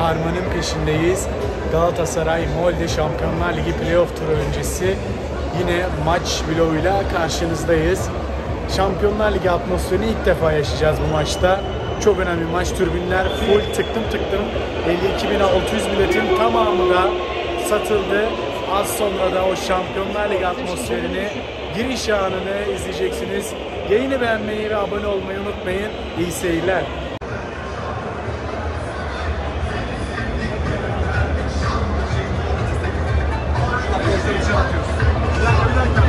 Herkese merhabalar. Bugün yine Arman'ın peşindeyiz. Galatasaray Molde Şampiyonlar Ligi playoff turu öncesi yine maç vloguyla karşınızdayız. Şampiyonlar Ligi atmosferini ilk defa yaşayacağız bu maçta. Çok önemli maç. Türbinler full tıktım tıktım. 52.600 biletin tamamı da satıldı. Az sonra da o Şampiyonlar Ligi atmosferini, giriş anını izleyeceksiniz. Yayını beğenmeyi ve abone olmayı unutmayın. İyi seyirler. Çok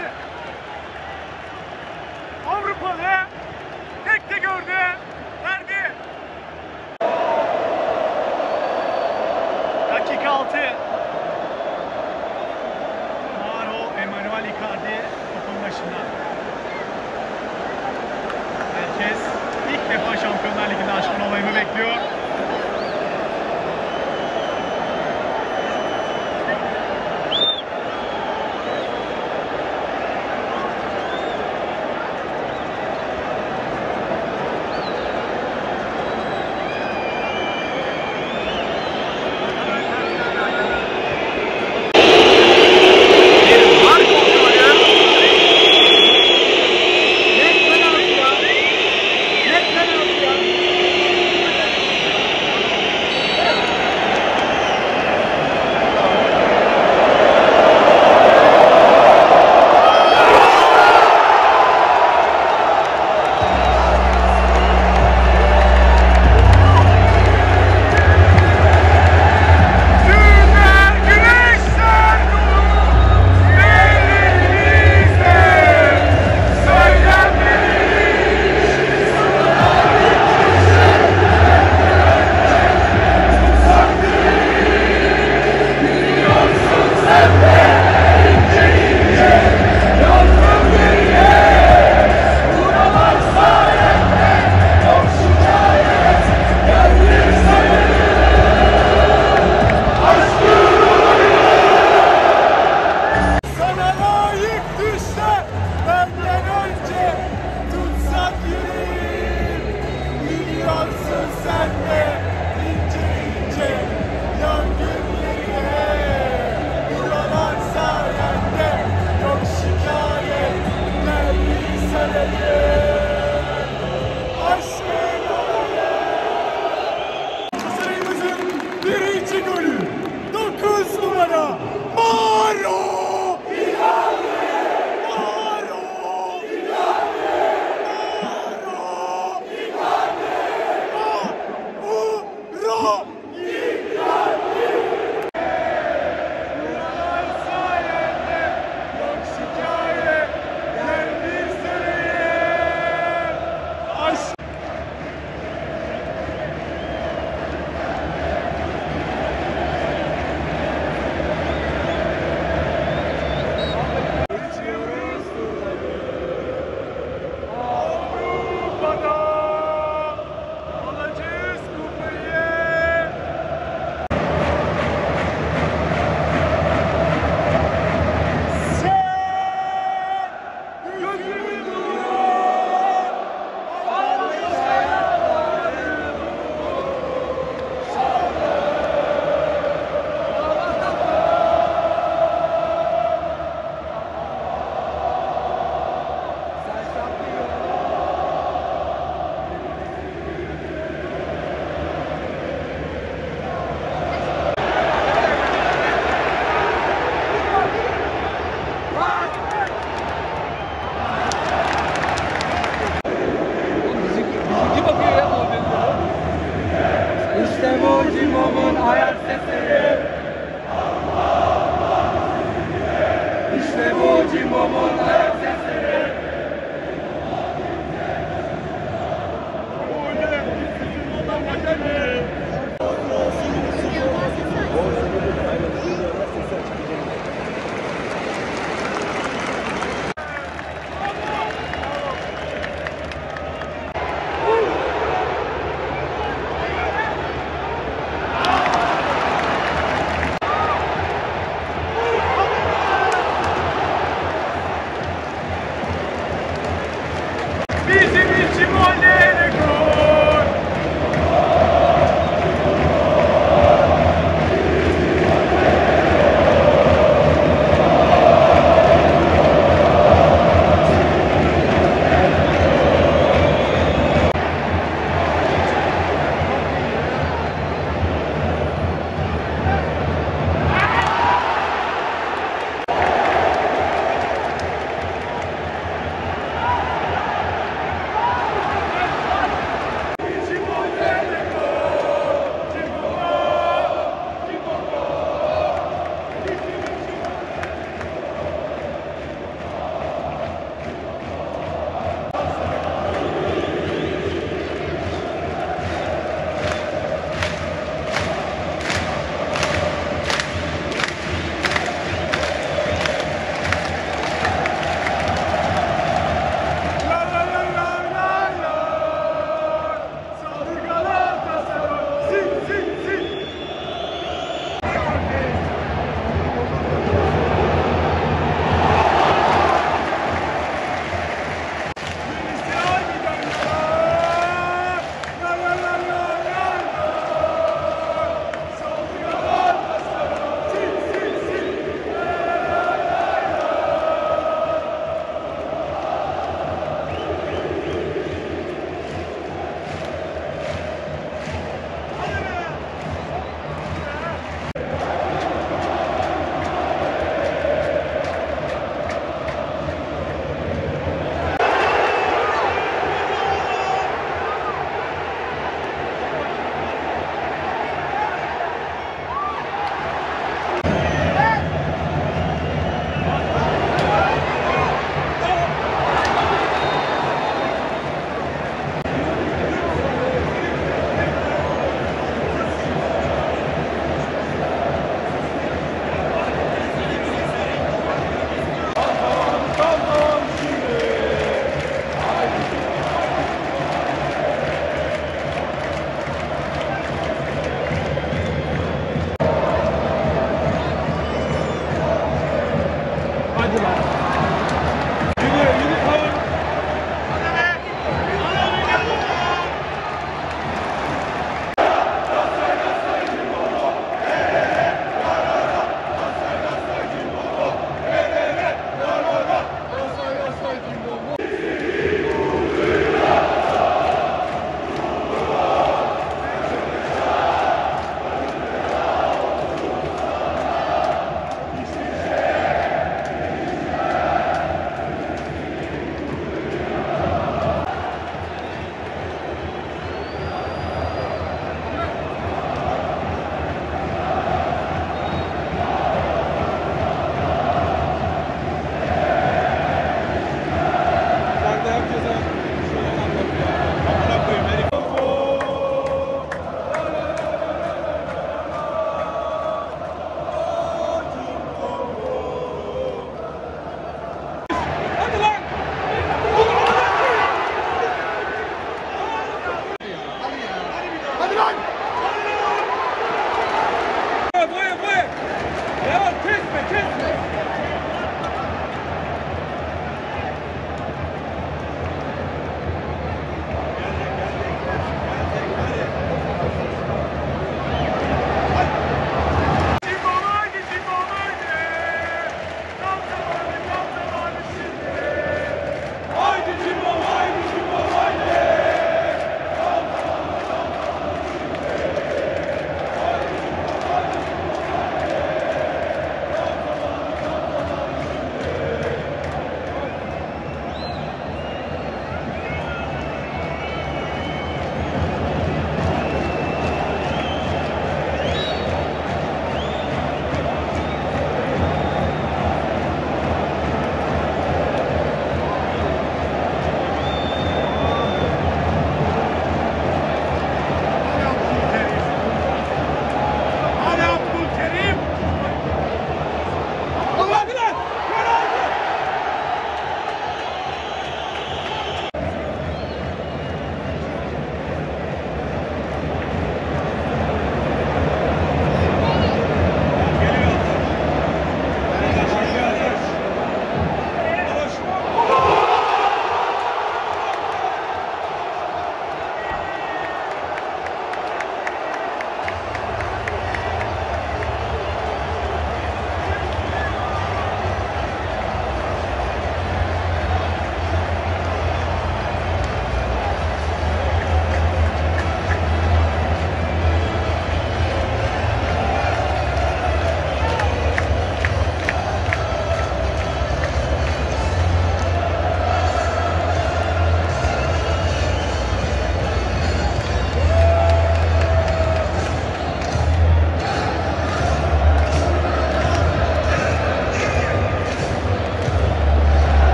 Yeah.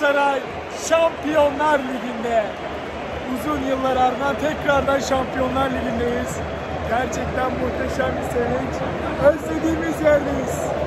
Galatasaray Şampiyonlar Ligi'nde. Uzun yıllar ardından tekrardan Şampiyonlar Ligi'ndeyiz. Gerçekten muhteşem bir sevinç. Özlediğimiz yerdeyiz.